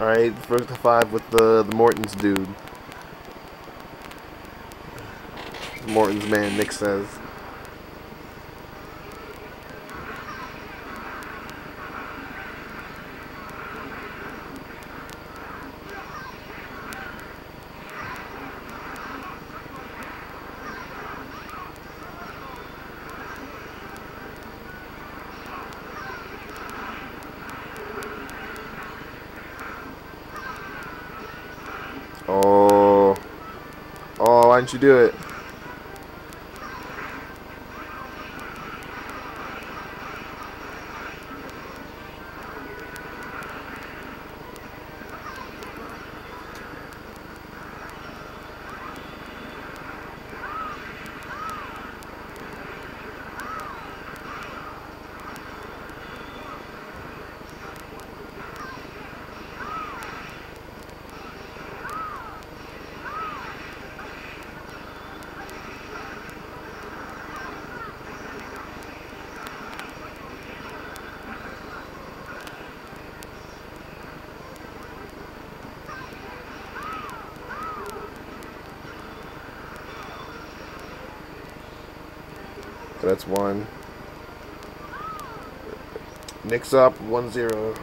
Alright, first to five with the, the Morton's dude. Morton's man, Nick says. Oh. Oh, why didn't you do it? That's one. Nick's up 1-0.